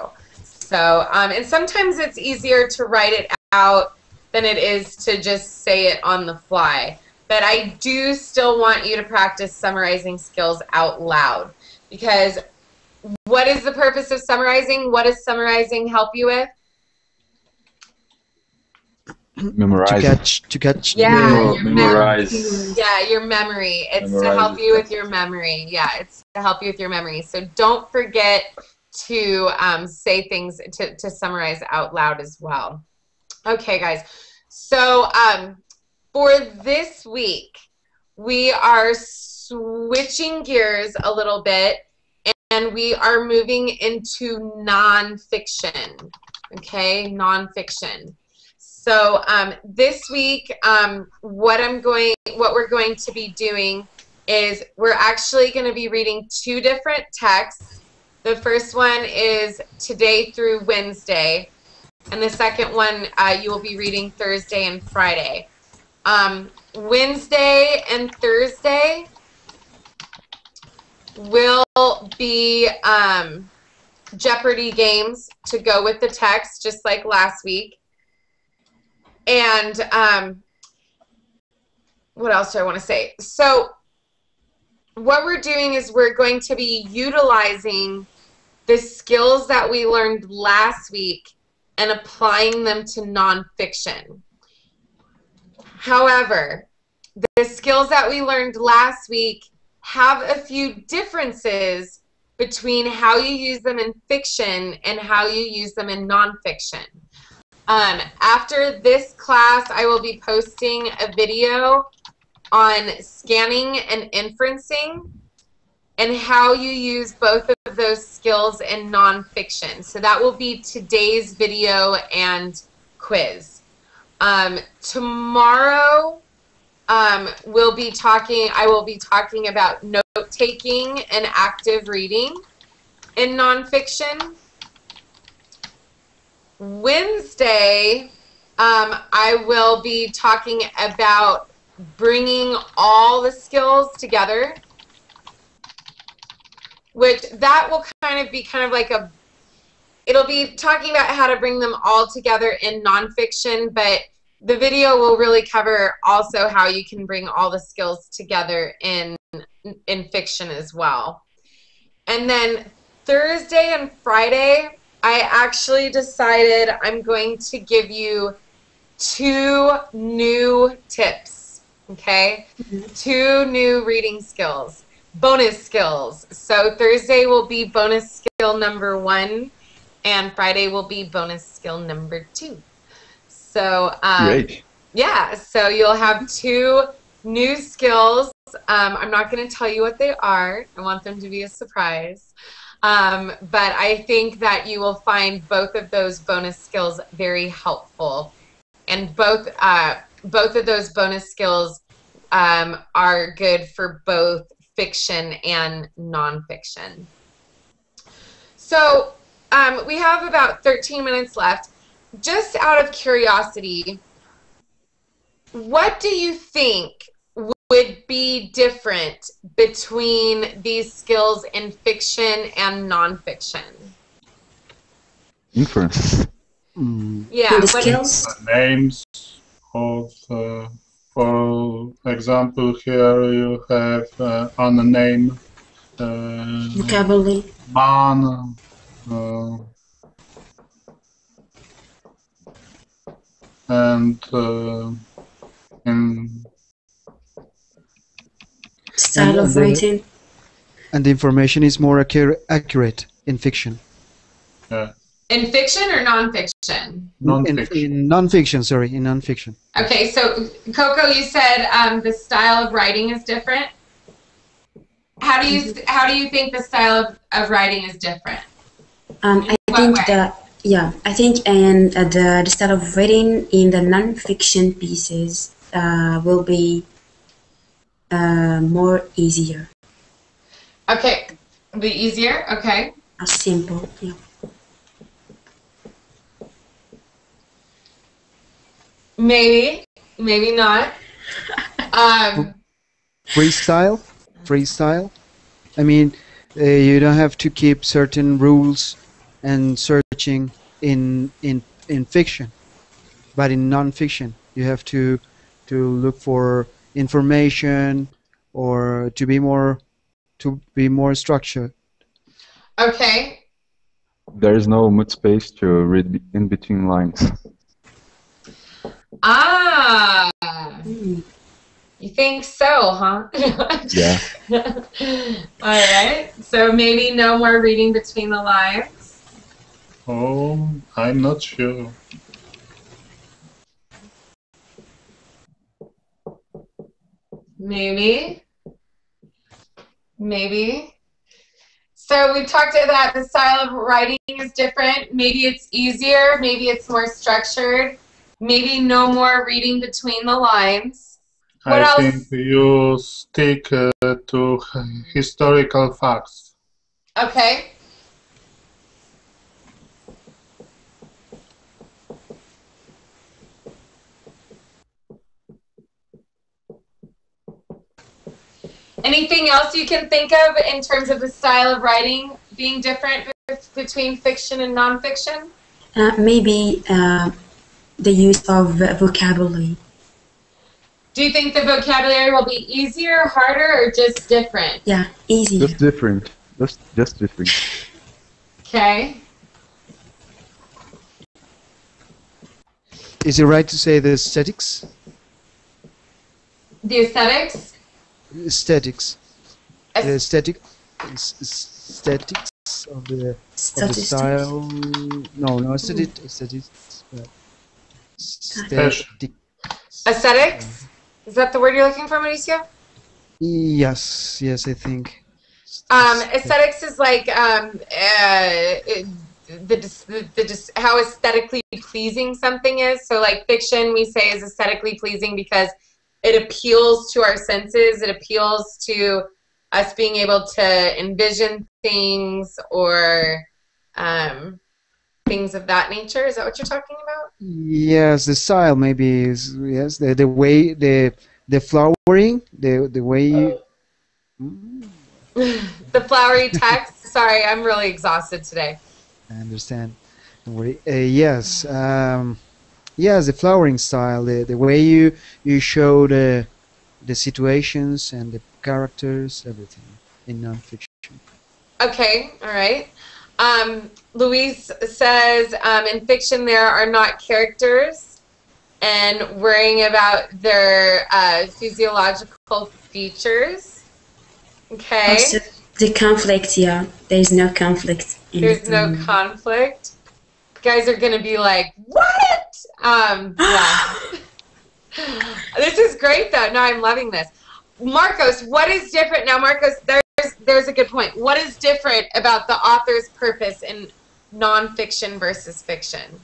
So um, and sometimes it's easier to write it out than it is to just say it on the fly. But I do still want you to practice summarizing skills out loud because what is the purpose of summarizing? What does summarizing help you with? Memorize. To catch, to catch. Yeah, Memo- your memorize. Yeah, your memory. It's to help you with your memory. Yeah, it's to help you with your memory. So don't forget to um, say things to, to summarize out loud as well. Okay, guys. So um, for this week, we are switching gears a little bit and we are moving into nonfiction. Okay, nonfiction. So um, this week, um, what I'm going, what we're going to be doing is we're actually going to be reading two different texts. The first one is today through Wednesday, and the second one uh, you will be reading Thursday and Friday. Um, Wednesday and Thursday will be um, Jeopardy games to go with the text, just like last week. And um, what else do I want to say? So, what we're doing is we're going to be utilizing the skills that we learned last week and applying them to nonfiction. However, the skills that we learned last week have a few differences between how you use them in fiction and how you use them in nonfiction. Um, after this class, I will be posting a video on scanning and inferencing and how you use both of those skills in nonfiction. So that will be today's video and quiz. Um, tomorrow, um, we'll be talking, I will be talking about note taking and active reading in nonfiction. Wednesday, um, I will be talking about bringing all the skills together, which that will kind of be kind of like a, it'll be talking about how to bring them all together in nonfiction, but the video will really cover also how you can bring all the skills together in in fiction as well. And then Thursday and Friday, I actually decided I'm going to give you two new tips, okay? Two new reading skills, bonus skills. So Thursday will be bonus skill number one, and Friday will be bonus skill number two. So, um, Great. yeah, so you'll have two new skills. Um, I'm not going to tell you what they are. I want them to be a surprise. Um, but I think that you will find both of those bonus skills very helpful. And both, uh, both of those bonus skills um, are good for both fiction and nonfiction. So um, we have about 13 minutes left. Just out of curiosity, what do you think would be different between these skills in fiction and nonfiction? Inference. Mm, Yeah. the what- skills. names of, uh, for example, here you have uh, on the name uh, vocabulary. man, uh, and uh, in Style And- of and the- writing. and the information is more accurate, accurate in fiction. In fiction or nonfiction? In, non-fiction. in non-fiction, sorry, in non-fiction. Okay, so Coco, you said um, the style of writing is different. How do you how do you think the style of, of writing is different? Um, I what think way? that yeah, I think and uh, the, the style of writing in the non-fiction pieces uh, will be uh, more easier, Okay, be easier. Okay. uh, simple. Yeah. Maybe, maybe not. (laughs) Um, Freestyle, freestyle. I mean, uh, you don't have to keep certain rules and searching in in in fiction, but in non-fiction, you have to to look for information or to be more to be more structured. okay. There is no mood space to read in between lines. Ah, Mm. you think so, huh? (laughs) Yeah. All right. So maybe no more reading between the lines. oh, I'm not sure. Maybe. Maybe. So we've talked about the style of writing is different. Maybe it's easier. Maybe it's more structured. Maybe no more reading between the lines. What I else? think you stick uh, to historical facts. Okay. Anything else you can think of in terms of the style of writing being different between fiction and nonfiction? Uh, maybe uh, the use of vocabulary. Do you think the vocabulary will be easier, harder, or just different? Yeah, easy. Just different. Just just different. Okay. Is it right to say the aesthetics? The aesthetics? Aesthetics. The Aes- aesthetic, s- s- aesthetics of the of the style. No, no aesthetic, aesthetics. uh, Aesthetic. aesthetics? Is that the word you're looking for, Mauricio? Yes, yes, I think. Um, aesthetics is like um, uh, the, the, the how aesthetically pleasing something is. So, like fiction, we say is aesthetically pleasing because it appeals to our senses. It appeals to us being able to envision things or um, things of that nature. Is that what you're talking about? Yes, the style maybe is yes the the way the the flowering the the way you, (laughs) the flowery text. (laughs) Sorry, I'm really exhausted today. I understand. Uh, yes, um, yes, the flowering style, the, the way you you show the the situations and the characters, everything in nonfiction. Okay, all right. Um, Louise says um, in fiction there are not characters, and worrying about their uh, physiological features. Okay. Also, the conflict, yeah, there is no conflict. In There's it. no conflict. You guys are gonna be like, what? Um, yeah. (gasps) this is great though. No, I'm loving this. Marcos, what is different now? Marcos, there's there's a good point. What is different about the author's purpose in nonfiction versus fiction?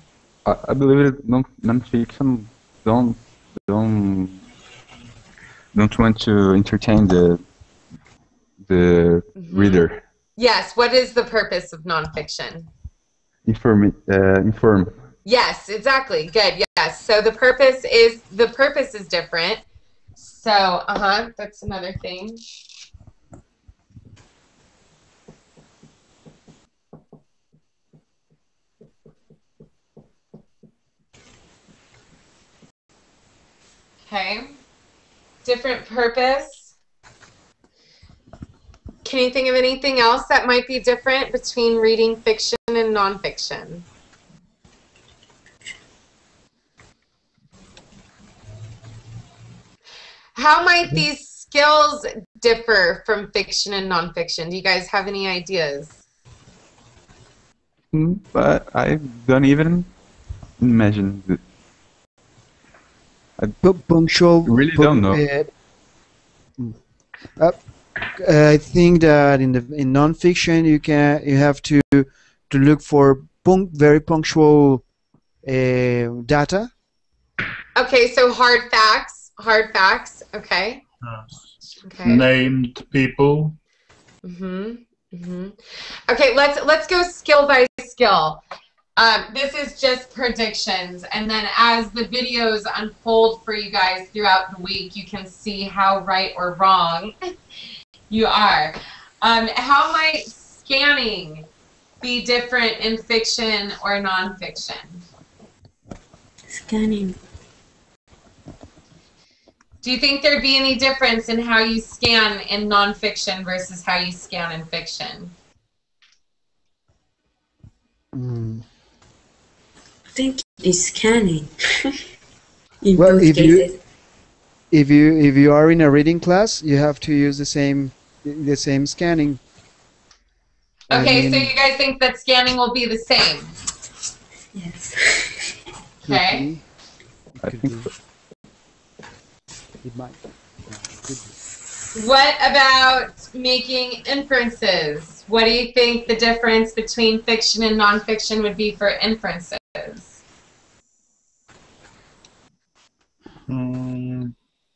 I, I believe that non nonfiction don't don't don't want to entertain the the reader. Yes. What is the purpose of nonfiction? Inform uh, inform. Yes, exactly. Good. Yes. So the purpose is the purpose is different. So, uh huh. That's another thing. Okay. Different purpose. Can you think of anything else that might be different between reading fiction and nonfiction? How might these skills differ from fiction and nonfiction? Do you guys have any ideas? Mm, But I don't even imagine. The, Pu- punctual. Really pu- don't know. uh. Uh, I think that in the in nonfiction you can you have to to look for punc- very punctual uh, data. Okay, so hard facts. Hard facts. Okay. Yes. Okay. Named people. Mm-hmm. Mm-hmm. Okay, let's let's go skill by skill. Um, this is just predictions, and then as the videos unfold for you guys throughout the week, you can see how right or wrong (laughs) you are. Um, how might scanning be different in fiction or nonfiction? Scanning. Do you think there'd be any difference in how you scan in nonfiction versus how you scan in fiction? Mm. I think it's scanning. (laughs) in Well, both if you- If you if you are in a reading class, you have to use the same the same scanning. I Okay, so you guys think that scanning will be the same? Yes. Okay. I think be. It might. Yeah, it could be. What about making inferences? What do you think the difference between fiction and nonfiction would be for inferences? Mm,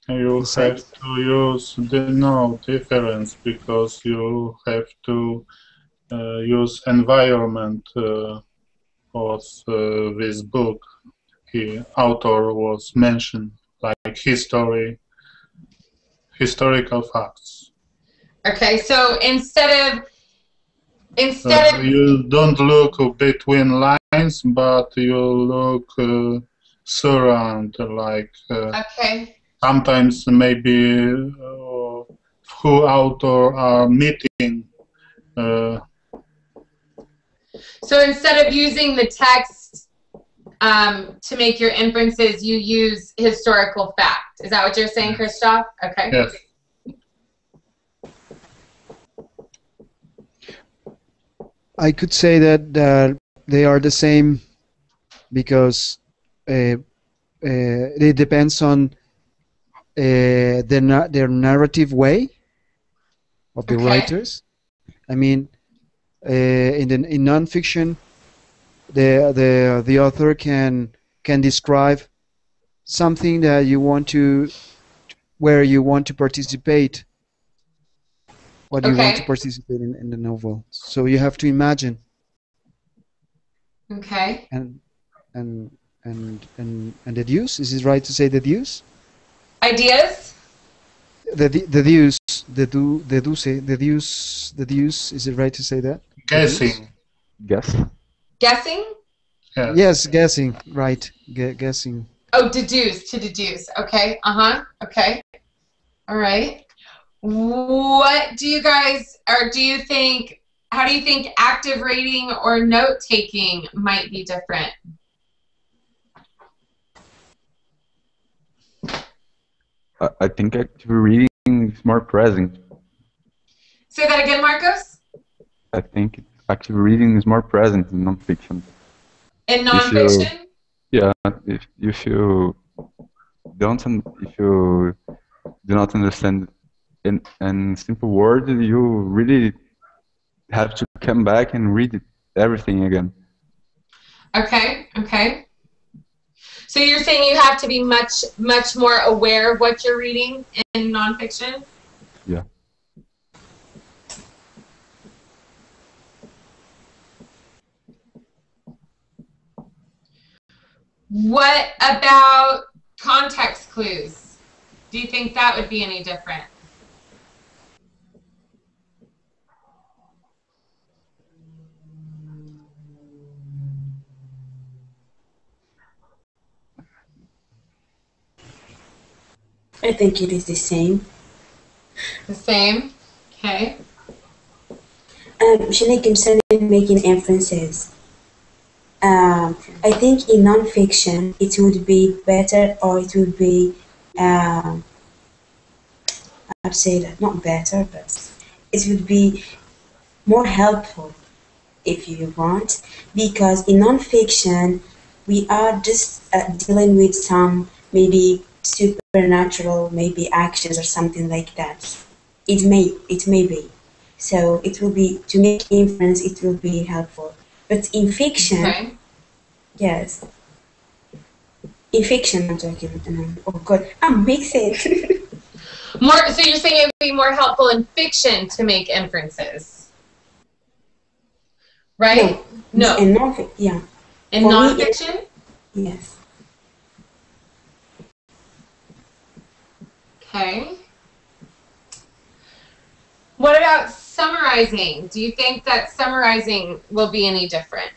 you Besides- have to use the no difference because you have to uh, use environment uh, of uh, this book. The author was mentioned like history, historical facts. Okay, so instead of instead Uh, of you don't look between lines, but you look uh, surround like. Uh, okay, sometimes maybe uh, who author are meeting uh, so instead of using the text um, to make your inferences, you use historical fact. Is that what you're saying, Christoph? Okay. yes I could say that that they are the same because uh, uh, it depends on uh, the na- their narrative way of the Okay. writers. I mean, uh, in the in nonfiction, the the the author can can describe something that you want to where you want to participate what you want to participate in, in the novel so you have to imagine Okay. and and and and and deduce. Is it right to say deduce? Ideas? The the deduce, dedu, deduce, deduce, deduce. Is it right to say that? Guessing. Guess. Guessing? Yes. Yes, guessing. Right, Gu- guessing. Oh, deduce, to deduce. Okay, uh huh. Okay. All right. What do you guys, or do you think, how do you think active reading or note taking might be different? I, I think active reading is more present. Say that again, Marcos. I think active reading is more present in nonfiction. In If you- nonfiction? Yeah, if if you don't if you do not understand in in simple words, you really have to come back and read everything again. Okay, okay. So you're saying you have to be much, much more aware of what you're reading in nonfiction? Yeah. What about context clues? Do you think that would be any different? I think it is the same. The same? Okay. Um, Chenay, concerning making inferences, um, I think in nonfiction it would be better or it would be, um, I'd say that not better, but it would be more helpful if you want, because in nonfiction we are just uh, dealing with some maybe supernatural, maybe actions or something like that. It may, it may be. So it will be to make inference. It will be helpful. But in fiction, Okay. yes. In fiction, I'm talking. Um, oh God, I'm mixing. (laughs) More. So you're saying it would be more helpful in fiction to make inferences, right? No. In non yeah, In nonfiction? yes. Okay. What about summarizing? Do you think that summarizing will be any different?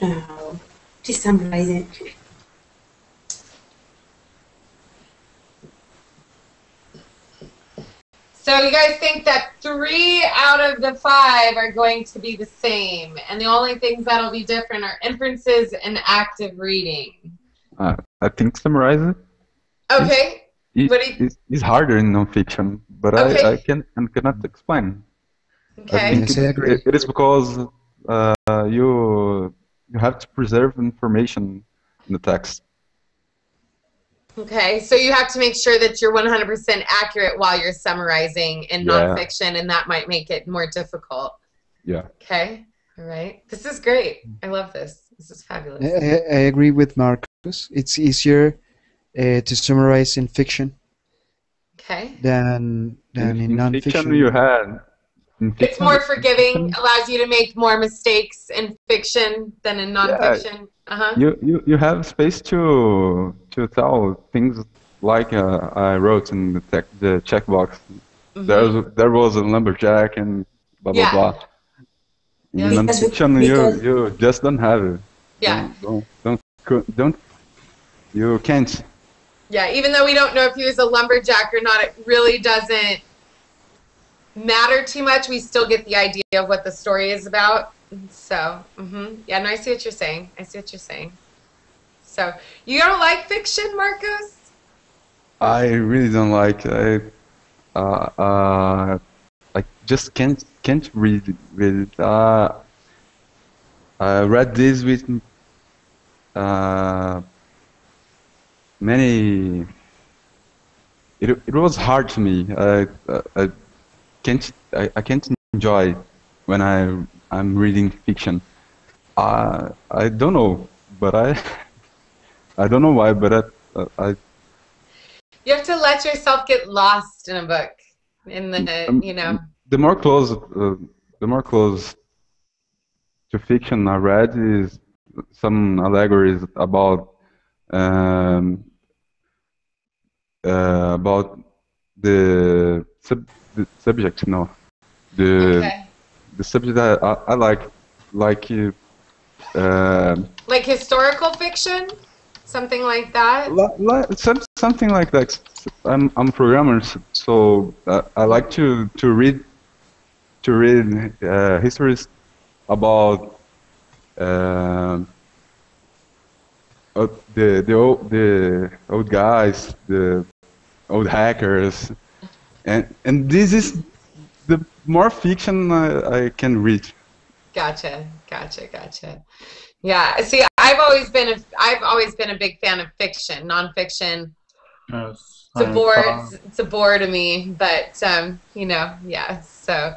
No, just summarize it. So you guys think that three out of the five are going to be the same, and the only things that'll be different are inferences and active reading. Uh, I think summarize it Okay. Is, What do you- is, is harder in nonfiction, but Okay. I, I can and cannot explain. I Okay. think Yes, I agree. it- it is because uh, you you have to preserve information in the text. Okay. So you have to make sure that you're 100% accurate while you're summarizing in Yeah. nonfiction, and that might make it more difficult. Yeah. Okay. All right. This is great. I love this. This is fabulous. I, I I agree with Marcos. It's easier uh, to summarize in fiction Okay. than than in, in nonfiction. fiction, you had. In It's more forgiving, allows you to make more mistakes in fiction than in nonfiction. Uh huh. you, you you have space to to tell things like uh, I wrote in the tech, the checkbox. There was there was a lumberjack and blah blah Yeah. blah. Yeah. In Because- nonfiction, you because- you just don't have it. Yeah. Don't don't don't, don't you can't. Yeah. Even though we don't know if he was a lumberjack or not, it really doesn't matter too much. We still get the idea of what the story is about. So, hmm yeah, no, I see what you're saying. I see what you're saying. So, you don't like fiction, Marcos? I really don't like. I uh, uh, I just can't can't read read it. Uh, I read this with uh, many. It it was hard for me. I I, I can't I, I can't enjoy when I I'm reading fiction. Uh, I don't know, but I (laughs) I don't know why, but I I You have to let yourself get lost in a book. In the, Um, you know. the more close uh, the more close to fiction I read is some allegories about um, uh, about the, sub, the subject. No, the Okay. the subject that I, I like like you. Uh, Like historical fiction? Something like that? some, something like that. I'm I'm a programmer, so uh, I like to to read to read uh, histories about uh, uh, the the old the old guys, the old hackers, and and this is the more fiction I, I can read. Gotcha, gotcha, gotcha. Yeah. See, I've always been a I've always been a big fan of fiction, nonfiction. Yes. It's a I'm bore. It's, it's a bore to me, but um, you know, yeah. So,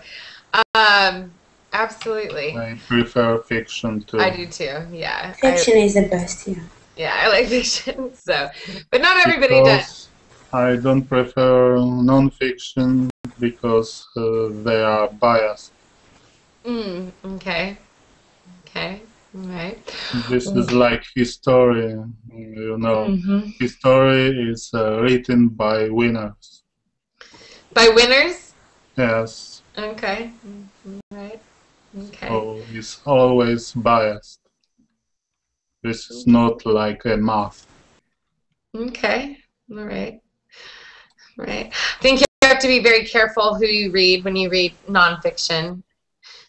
um, absolutely, I prefer fiction too. I do too. Yeah. I, Fiction is the best, yeah. Yeah, I like (laughs) fiction. So, but not everybody does. I don't prefer non-fiction because uh, they are biased. Mm, okay. Okay. All right. This is like history, you know. Mm-hmm. History is uh, written by winners. By winners. Yes, Okay. All right. Okay. so it's always biased. This is not like a math. Okay. All right. Right. I think you have to be very careful who you read when you read nonfiction.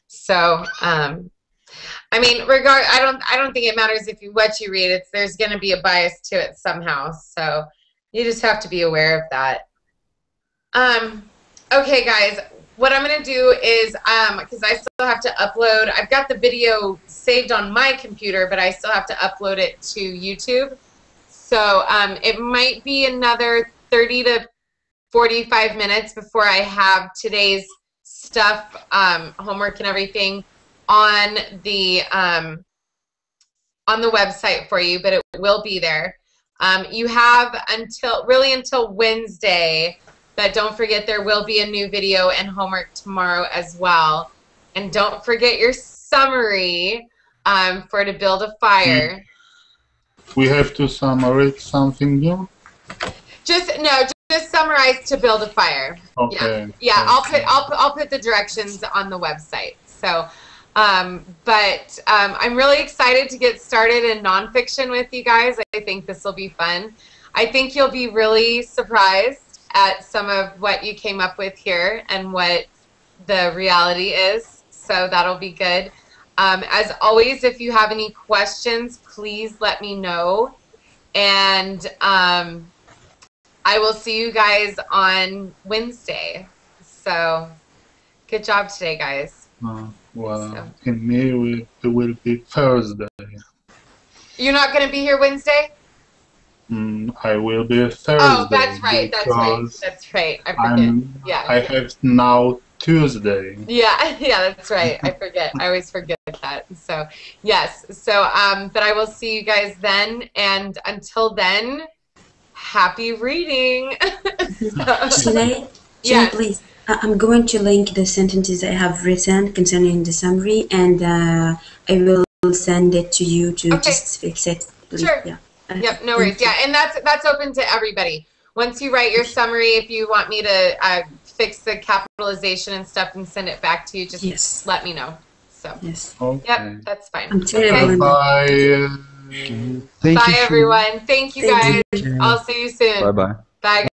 So, um, I mean, regard. I don't. I don't think it matters if you what you read. It's there's going to be a bias to it somehow. So, you just have to be aware of that. Um. Okay, guys. What I'm going to do is, um, because I still have to upload. I've got the video saved on my computer, but I still have to upload it to YouTube. So um, it might be another 30 to 45 minutes before I have today's stuff, um, homework and everything on the um, on the website for you, but it will be there. Um, you have until really until Wednesday, but don't forget there will be a new video and homework tomorrow as well. And don't forget your summary um, for to build a fire. We have to summarize something new. Just no, just summarize to build a fire. Okay. Yeah, I'll put I'll put, I'll put the directions on the website. So, um, but um, I'm really excited to get started in nonfiction with you guys. I think this will be fun. I think you'll be really surprised at some of what you came up with here and what the reality is. So that'll be good. Um, as always, if you have any questions, please let me know. And um, I will see you guys on Wednesday. So, good job today, guys. Uh, well, So. in me, we, it will be Thursday. You're not going to be here Wednesday? Mm, I will be Thursday. Oh, that's right. That's right. because That's right. I forget. I'm, Yeah. I have now Tuesday. Yeah, (laughs) yeah, that's right. I forget. I always forget that. So, yes. So, um, but I will see you guys then. And until then, happy reading. (laughs) So- Should I, should Yes. I please? I- I'm going to link the sentences I have written concerning the summary, and uh, I will send it to you to Okay. just fix it. please. Sure. Yeah. Yep, no worries. Yeah, and that's that's open to everybody. Once you write your summary, if you want me to uh, fix the capitalization and stuff and send it back to you, just Yes. let me know. So, Yes. Okay. yep, that's fine. I'm terrible. Okay. in. Bye. Thank Bye, you. Everyone. Thank you, Thank guys. you. I'll see you soon. Bye bye. Bye.